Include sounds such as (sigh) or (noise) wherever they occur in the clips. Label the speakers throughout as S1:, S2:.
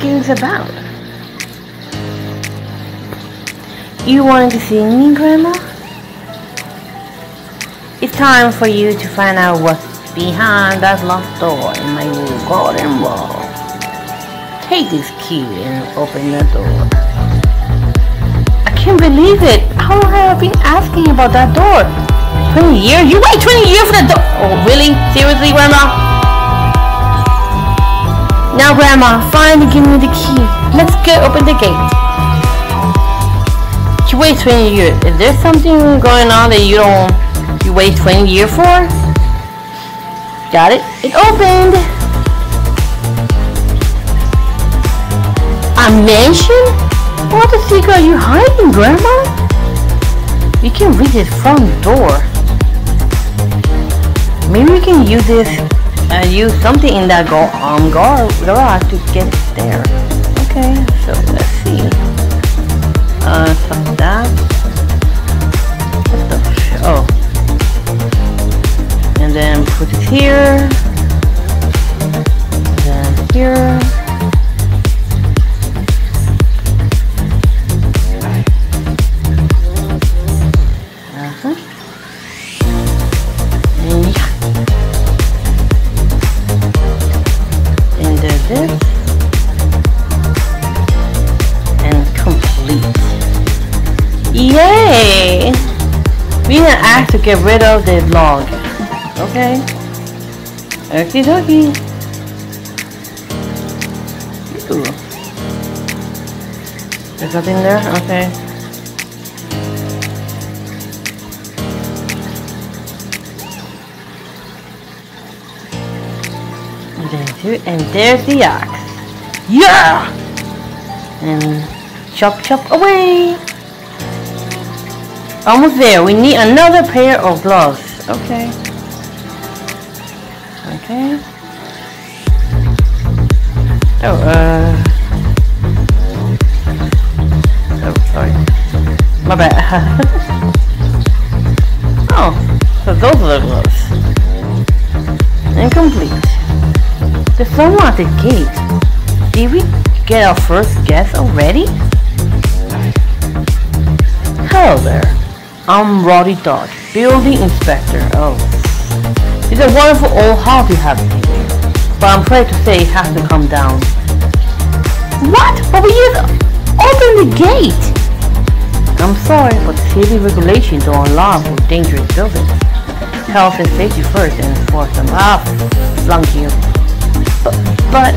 S1: game's about. You wanted to see me, Grandma? It's time for you to find out what's behind that locked door in my new garden wall. Take this key and open the door. I can't believe it. How long have I been asking about that door? 20 years? You wait 20 years for the door? Oh, really? Seriously, Grandma? Now, Grandma, finally give me the key. Let's get open the gate. You wait 20 years. Is there something going on that you don't, you wait 20 years for? Got it? It opened. A mansion? What the secret are you hiding, Grandma? You can reach this front door. Maybe we can use this, use something in that go um, gar garage to get there. Okay, so let's see. Uh, that. Oh. And then put it here. And then here. Yay! We didn't ask to get rid of the log. Okay. Okie dokie. Ooh. There's nothing there? Okay. And and there's the axe. Yeah! And chop chop away. Almost there. We need another pair of gloves. Okay. Okay. Oh, uh. Oh, sorry. My bad. (laughs) oh, so those are the gloves. Incomplete. The someone at the gate. Did we get our first guest already? Hello there. I'm Roddy Dodge, building inspector. Oh. It's a wonderful old house you have here. But I'm afraid to say it has to come down. What? But we just open the gate! I'm sorry, but city regulations don't allow for dangerous buildings. Health and safety first and enforce them. Ah, flunk you. But, but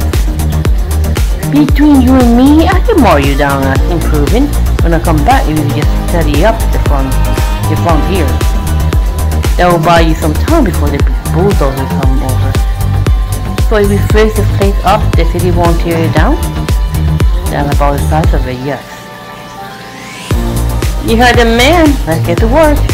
S1: between you and me, I can mark you down as improving. When I come back, you just study up the front, the front here. That will buy you some time before the bulldozers come over. So if we fix this place up, the city won't tear it down? Then about the size of it, yes. You heard the man. Let's get to work.